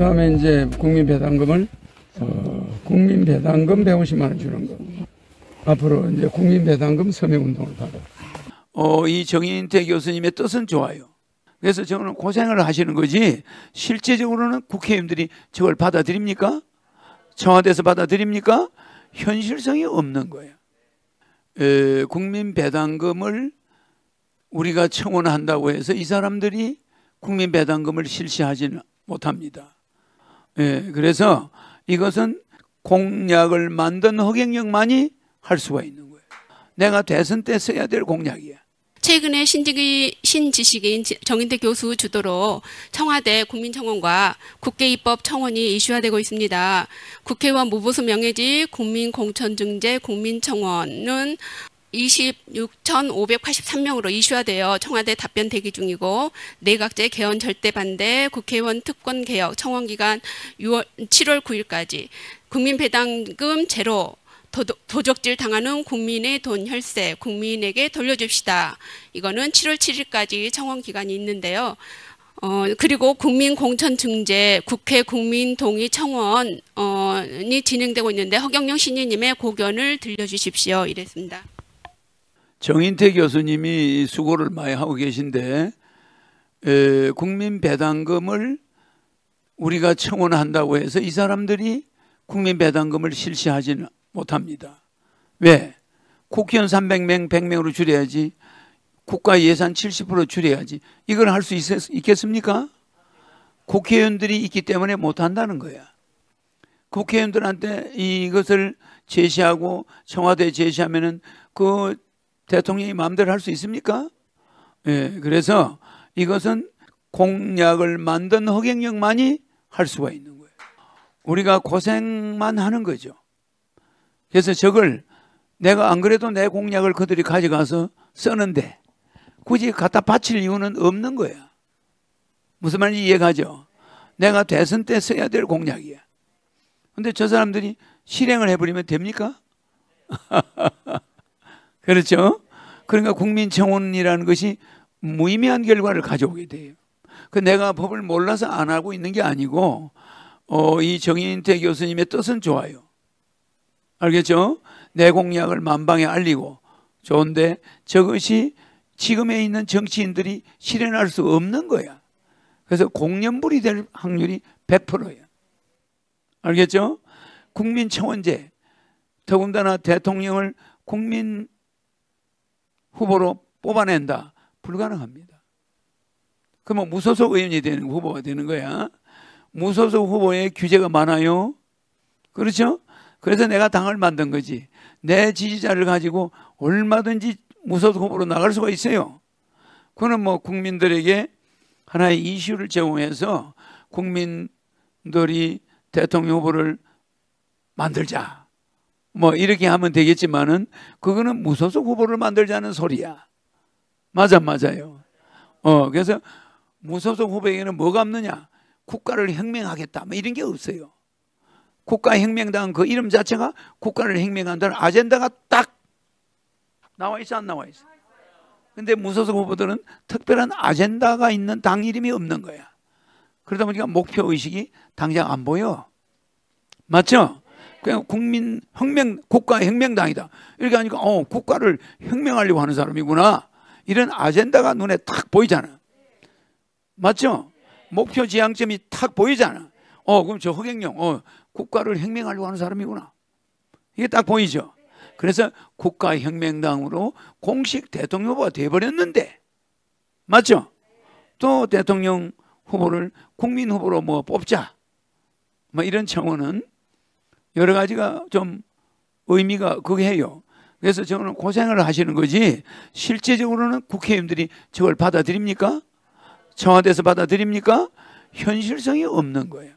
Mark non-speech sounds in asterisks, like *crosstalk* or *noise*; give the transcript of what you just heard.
다음에 이제 국민 배당금을 어, 국민 배당금 150만 원 주는 거. 앞으로 이제 국민 배당금 서명 운동을 받아. 어, 이 정인태 교수님의 뜻은 좋아요. 그래서 저는 고생을 하시는 거지 실제적으로는 국회의원들이 저걸 받아들입니까? 청와대에서 받아들입니까? 현실성이 없는 거예요. 에, 국민 배당금을 우리가 청원한다고 해서 이 사람들이 국민 배당금을 실시하지는 못합니다. 예, 그래서 이것은 공약을 만든 허경영만이 할 수가 있는 거예요. 내가 대선 때 써야 될 공약이야. 최근에 신지기, 신지식인 정인태 교수 주도로 청와대 국민청원과 국회입법 청원이 이슈화되고 있습니다. 국회의원 무보수 명예직 국민공천증제 국민청원은 26,583명으로 이슈화되어 청와대 답변 대기 중이고 내각제 개헌 절대 반대 국회의원 특권 개혁 청원 기간 6월 7월 9일까지 국민 배당금 제로 도 적, 질 당하는 국민의 돈 혈세 국민에게 돌려줍시다. 이거는 7월 7일까지 청원 기간이 있는데요. 어, 그리고 국민 공천 증제 국회 국민 동의 청원이 진행되고 있는데 허경영 신의님의 고견을 들려주십시오. 이랬습니다. 정인태 교수님이 수고를 많이 하고 계신데 에, 국민 배당금을 우리가 청원한다고 해서 이 사람들이 국민 배당금을 실시하지는 못합니다. 왜? 국회의원 300명, 100명으로 줄여야지. 국가 예산 70% 줄여야지. 이걸 할 수 있겠습니까? 국회의원들이 있기 때문에 못한다는 거야. 국회의원들한테 이것을 제시하고 청와대에 제시하면은 그 대통령이 마음대로 할 수 있습니까? 예, 그래서 이것은 공약을 만든 허경영만이 할 수가 있는 거예요. 우리가 고생만 하는 거죠. 그래서 저걸 내가 안 그래도 내 공약을 그들이 가져가서 쓰는데 굳이 갖다 바칠 이유는 없는 거야. 무슨 말인지 이해가죠? 내가 대선 때 써야 될 공약이야. 근데 저 사람들이 실행을 해버리면 됩니까? *laughs* 그렇죠? 그러니까 국민청원이라는 것이 무의미한 결과를 가져오게 돼요. 그 내가 법을 몰라서 안 하고 있는 게 아니고 어, 이 정인태 교수님의 뜻은 좋아요. 알겠죠? 내 공약을 만방에 알리고 좋은데 저것이 지금에 있는 정치인들이 실현할 수 없는 거야. 그래서 공연불이 될 확률이 100%야. 알겠죠? 국민청원제 더군다나 대통령을 국민 후보로 뽑아낸다. 불가능합니다. 그러면 무소속 의원이 되는 후보가 되는 거야. 무소속 후보에 규제가 많아요. 그렇죠? 그래서 내가 당을 만든 거지. 내 지지자를 가지고 얼마든지 무소속 후보로 나갈 수가 있어요. 그는 뭐 국민들에게 하나의 이슈를 제공해서 국민들이 대통령 후보를 만들자. 뭐 이렇게 하면 되겠지만은 그거는 무소속 후보를 만들자는 소리야. 맞아 맞아요. 어 그래서 무소속 후보에게는 뭐가 없느냐? 국가를 혁명하겠다. 뭐 이런 게 없어요. 국가혁명당 그 이름 자체가 국가를 혁명한다는 아젠다가 딱 나와 있어 안 나와 있어. 근데 무소속 후보들은 특별한 아젠다가 있는 당 이름이 없는 거야. 그러다 보니까 목표 의식이 당장 안 보여. 맞죠? 그냥 국민 혁명 국가 혁명당이다. 이렇게 하니까 어 국가를 혁명하려고 하는 사람이구나. 이런 아젠다가 눈에 탁 보이잖아. 맞죠? 목표 지향점이 탁 보이잖아. 어 그럼 저 허경영 어 국가를 혁명하려고 하는 사람이구나. 이게 딱 보이죠. 그래서 국가 혁명당으로 공식 대통령 후보가 돼버렸는데 맞죠? 또 대통령 후보를 국민 후보로 뭐 뽑자. 뭐 이런 청원은 여러 가지가 좀 의미가 그게 해요. 그래서 저는 고생을 하시는 거지 실제적으로는 국회의원들이 저걸 받아들입니까? 청와대에서 받아들입니까? 현실성이 없는 거예요.